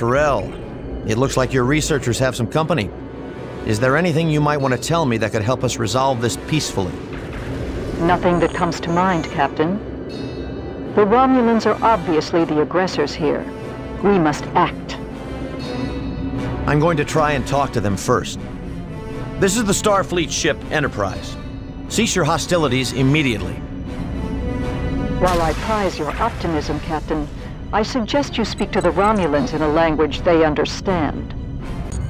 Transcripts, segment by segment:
It looks like your researchers have some company. Is there anything you might want to tell me that could help us resolve this peacefully? Nothing that comes to mind, Captain. The Romulans are obviously the aggressors here. We must act. I'm going to try and talk to them first. This is the Starfleet ship Enterprise. Cease your hostilities immediately. While I prize your optimism, Captain, I suggest you speak to the Romulans in a language they understand.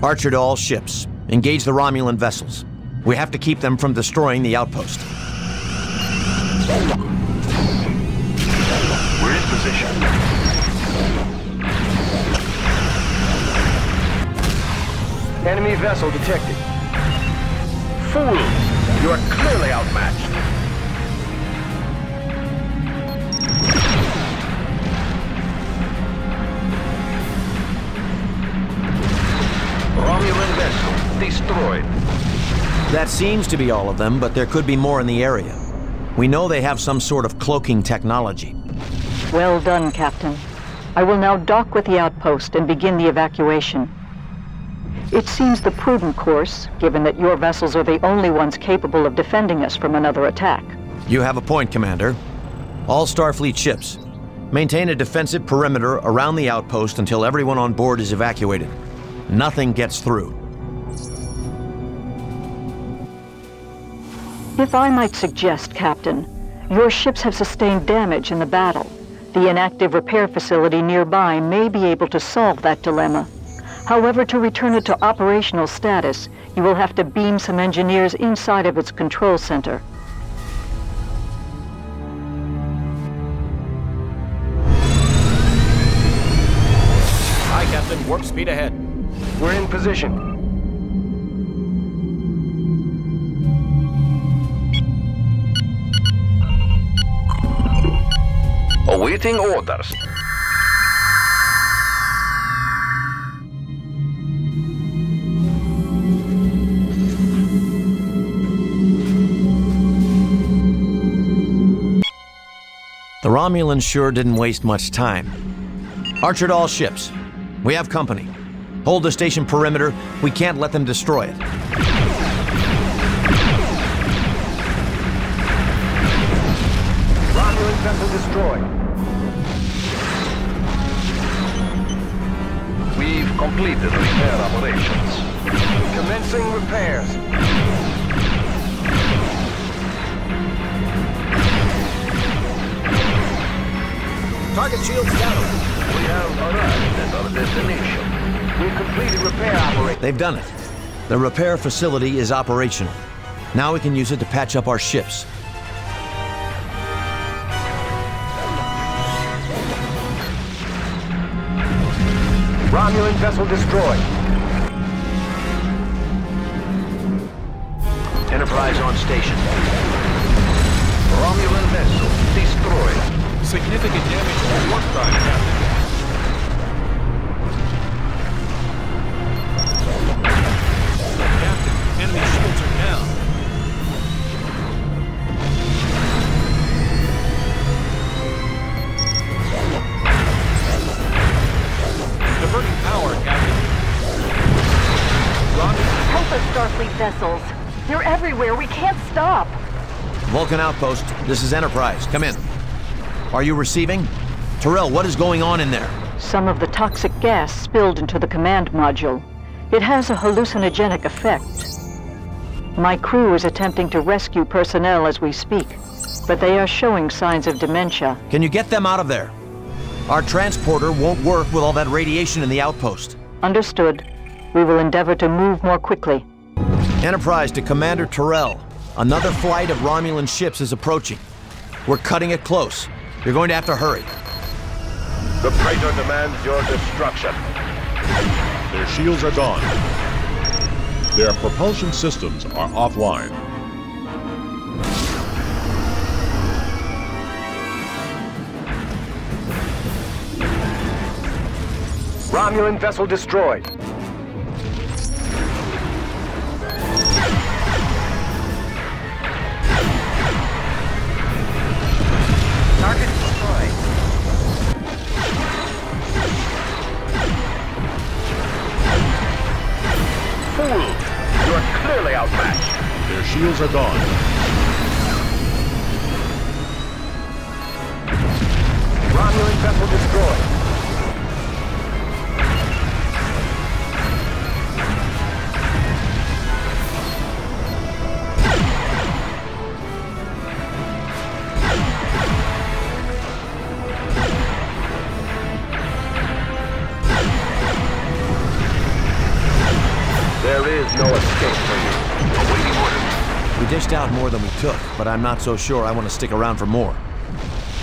Archer to all ships. Engage the Romulan vessels. We have to keep them from destroying the outpost. We're in position. Enemy vessel detected. Fools! You are clearly outmatched. That seems to be all of them, but there could be more in the area. We know they have some sort of cloaking technology. Well done, Captain. I will now dock with the outpost and begin the evacuation. It seems the prudent course, given that your vessels are the only ones capable of defending us from another attack. You have a point, Commander. All Starfleet ships. Maintain a defensive perimeter around the outpost until everyone on board is evacuated. Nothing gets through. If I might suggest, Captain, your ships have sustained damage in the battle. The inactive repair facility nearby may be able to solve that dilemma. However, to return it to operational status, you will have to beam some engineers inside of its control center. Hi, Captain. Warp speed ahead. We're in position. Awaiting orders. The Romulans sure didn't waste much time. Archer to all ships. We have company. Hold the station perimeter. We can't let them destroy it. Romulan vessel destroyed. Completed repair operations. Commencing repairs. Target shields down. We have arrived at our destination. We've completed repair operation. They've done it. The repair facility is operational. Now we can use it to patch up our ships. Romulan vessel destroyed. Enterprise on station. Romulan vessel destroyed. Significant damage to warp drive. Captain, everywhere. We can't stop. Vulcan Outpost, this is Enterprise. Come in. Are you receiving? Terrell, what is going on in there? Some of the toxic gas spilled into the command module. It has a hallucinogenic effect. My crew is attempting to rescue personnel as we speak, but they are showing signs of dementia. Can you get them out of there? Our transporter won't work with all that radiation in the outpost. Understood. We will endeavor to move more quickly. Enterprise to Commander Terrell. Another flight of Romulan ships is approaching. We're cutting it close. You're going to have to hurry. The Praetor demands your destruction. Their shields are gone. Their propulsion systems are offline. Romulan vessel destroyed. Their shields are gone. Romulan vessel destroyed. Dished out more than we took, but I'm not so sure I want to stick around for more.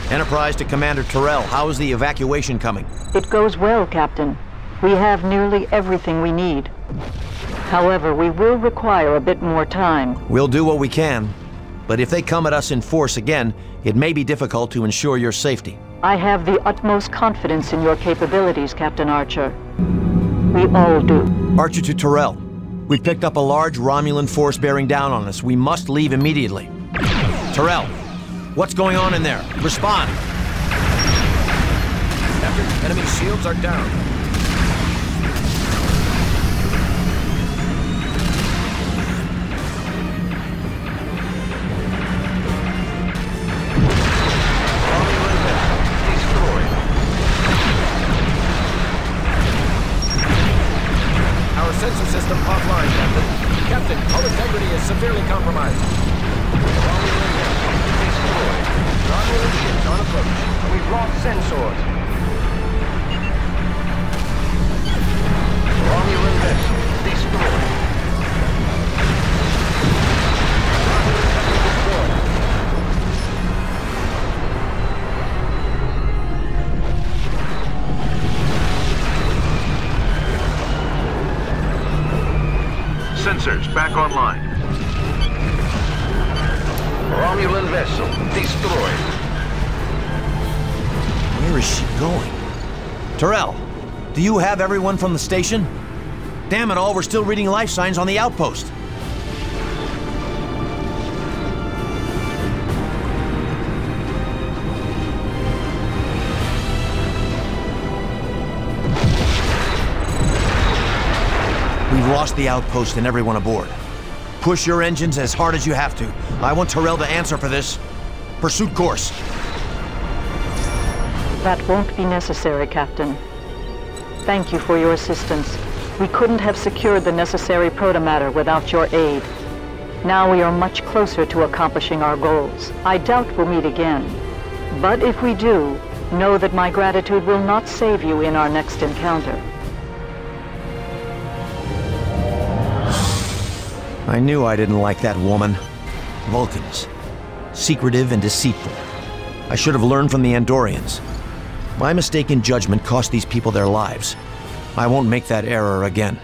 Enterprise to Commander Terrell, how is the evacuation coming? It goes well, Captain. We have nearly everything we need. However, we will require a bit more time. We'll do what we can, but if they come at us in force again, it may be difficult to ensure your safety. I have the utmost confidence in your capabilities, Captain Archer. We all do. Archer to Terrell. We picked up a large Romulan force bearing down on us. We must leave immediately. Terrell, what's going on in there? Respond. Captain, enemy shields are down. Offline, Captain. Captain, hull integrity is severely compromised. Romulan vessel destroyed. Romulan ships on approach. We've lost sensors. Romulan vessel Sensors back online. Romulan vessel destroyed. Where is she going? Terrell, do you have everyone from the station? Damn it all, we're still reading life signs on the outpost. Lost the outpost and everyone aboard. Push your engines as hard as you have to. I want Terrell to answer for this. Pursuit course. That won't be necessary, Captain. Thank you for your assistance. We couldn't have secured the necessary protomatter without your aid. Now we are much closer to accomplishing our goals. I doubt we'll meet again. But if we do, know that my gratitude will not save you in our next encounter. I knew I didn't like that woman. Vulcans. Secretive and deceitful. I should have learned from the Andorians. My mistaken judgment cost these people their lives. I won't make that error again.